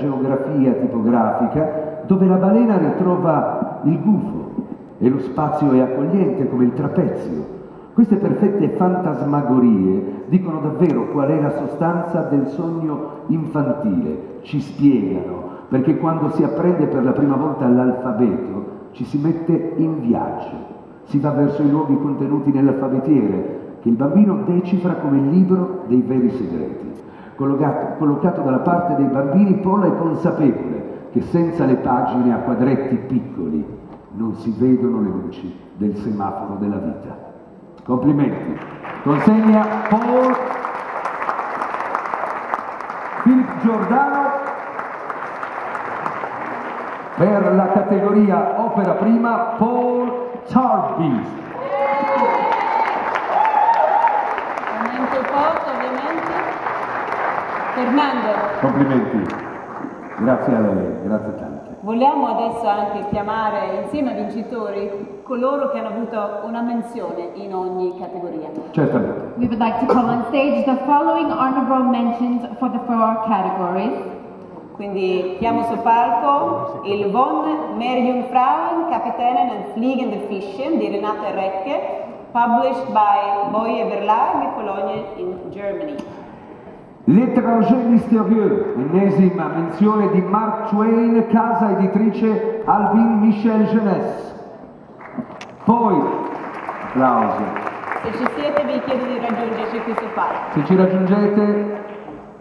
geografia tipografica dove la balena ritrova il gufo e lo spazio è accogliente come il trapezio. Queste perfette fantasmagorie dicono davvero qual è la sostanza del sogno infantile, ci spiegano, perché quando si apprende per la prima volta l'alfabeto ci si mette in viaggio, si va verso i luoghi contenuti nell'alfabetiere che il bambino decifra come il libro dei veri segreti. Collocato, collocato dalla parte dei bambini, Paul è consapevole che senza le pagine a quadretti piccoli non si vedono le luci del semaforo della vita. Complimenti. Consegna Paul Philip Giordano per la categoria opera prima Paul Tarbis. Momento foto ovviamente. Fernando, Complimenti. Grazie a lei, grazie tante. vogliamo adesso anche chiamare insieme ai vincitori coloro che hanno avuto una menzione in ogni categoria. Certamente. We would like to call on stage the following honorable mentions for the four categories. Quindi chiamo sul palco il Von Meerjungfrauen Kapitän und Fliegende Fischen di Renate Recke, published by Boye Verlag, Cologne in Germany. L'étranger mystérieux, ennesima menzione di Mark Twain, casa editrice Albin Michel Jeunesse. Poi, applausi. Se ci siete vi chiedo di raggiungerci qui sul palco. Se ci raggiungete,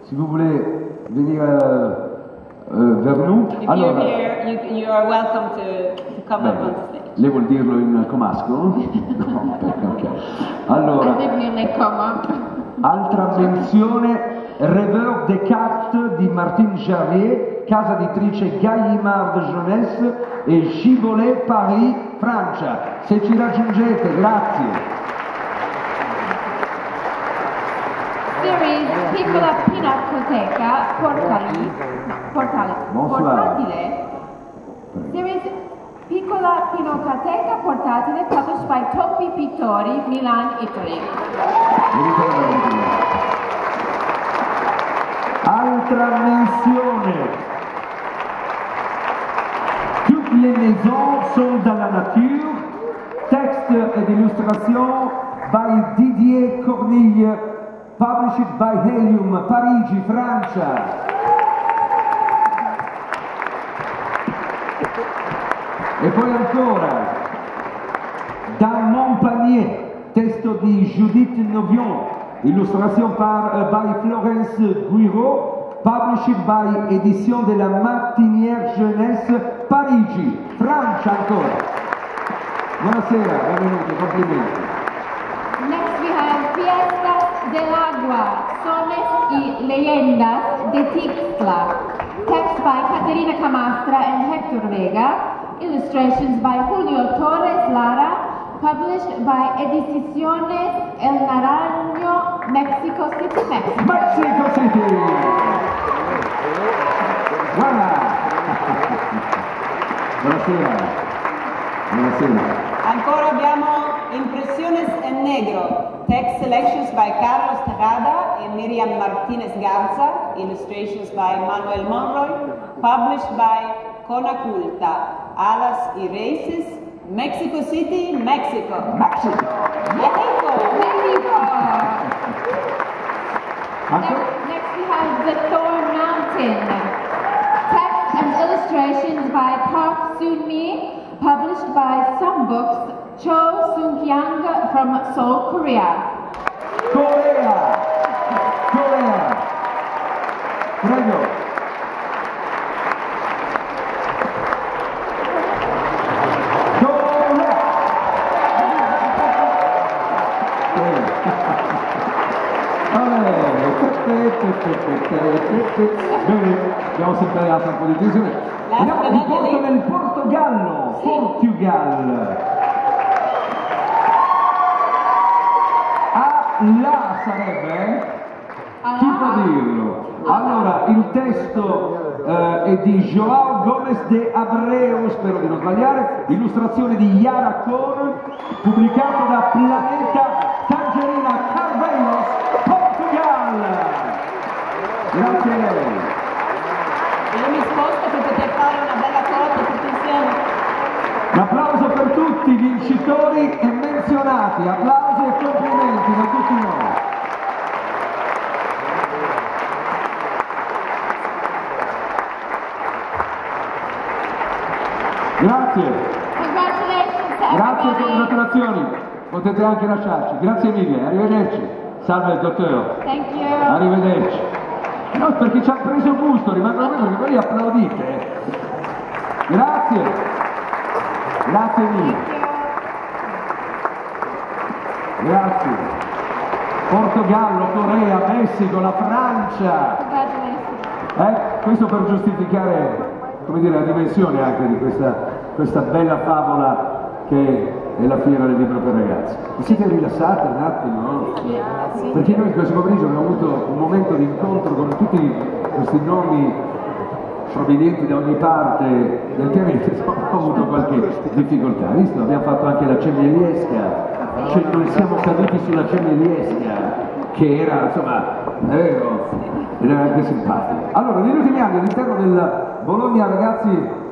se vous voulez venir euh, vers nous, If you're allora, here, you, you are welcome to, to come up on bene. stage. lei vuol dirlo in comasco? No, ok. Allora. Altra menzione, Rêveur des cartes di Martine Jarrier, casa editrice Gallimard Jeunesse e Gibolet Paris, Francia. Se ci raggiungete, grazie. Series Piccola Pinacoteca Portali. No, Portale. Bonsoir. Portatile. Series Piccola Pinacoteca Portatile published by Toppi Pittori, Milan, Italy. Menzione. Toutes les maisons sont dans la nature. Texte et illustration by Didier Cornille. Published by Helium, Parigi, Francia. E poi ancora, dans mon panier, testo di Judith Novion, illustration par, euh, by Florence Guiraud, published by Édition de la Martinière Jeunesse, Parigi, Francia ancora. Buonasera, benvenuti, complimenti. Next we have Fiestas del Agua, Sones y Leyendas de Tixla. Text by Caterina Camastra and Hector Vega. Illustrations by Julio Torres Lara. Published by Ediciones El Naranjo, Mexico City, Mexico. Mexico City! Voilà! Buonasera. Buonasera. Ancora abbiamo Impresiones en Negro, text selections by Carlos Tejada and Miriam Martinez Garza, illustrations by Manuel Monroy, published by Conaculta, Alas y Races, Mexico City, Mexico. Mexico! Mexico! Mexico! Next, next we have The Thorn Mountain. Text and illustrations by Park Soon-mi, published by Some Books, Cho Sung-kyang from Seoul, Korea. Bene, abbiamo sempre dato un po' di tensione. Andiamo di porto nel Portogallo, Portugal. Là sarebbe? Chi può dirlo? Allora, il testo eh, è di Joao Gomes de Abreu, spero di non sbagliare, illustrazione di Yara Cohn, pubblicato da Planeta Tangerina Carveiros, Portugal. Grazie a lei. io mi sposto per poter fare una bella foto tutti insieme. Un applauso per tutti i vincitori e menzionati, applausi e complimenti da tutti noi. Grazie, grazie e congratulazioni. Potete anche lasciarci. Grazie mille, arrivederci. Salve dottore. Thank you. Arrivederci. No, perché ci ha preso gusto, rimangono qui perché voi applaudite. Grazie. Grazie mille. Grazie. Portogallo, Corea, Messico, la Francia. Eh, questo per giustificare come dire, la dimensione anche di questa, questa bella favola che è la fiera del libro per ragazzi. Vi siete rilassati un attimo? no? Perché noi questo pomeriggio abbiamo avuto un momento di incontro con tutti questi nomi provenienti da ogni parte del pianeta, ho avuto qualche difficoltà. Visto, abbiamo fatto anche la Cemeliesca, cioè noi siamo caduti sulla Cemeliesca, che era, insomma, vero, era anche simpatico. Allora, negli ultimi anni all'interno del Bologna ragazzi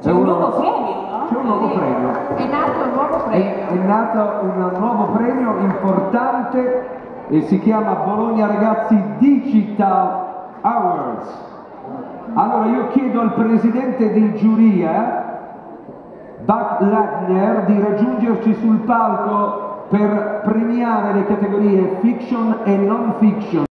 C'è un nuovo premio, no? c'è un nuovo premio. È nato un nuovo È, premio. è nato un nuovo premio importante e si chiama Bologna Ragazzi Digital Awards. Allora io chiedo al presidente di giuria, Buck Lagner, di raggiungerci sul palco per premiare le categorie fiction e non fiction.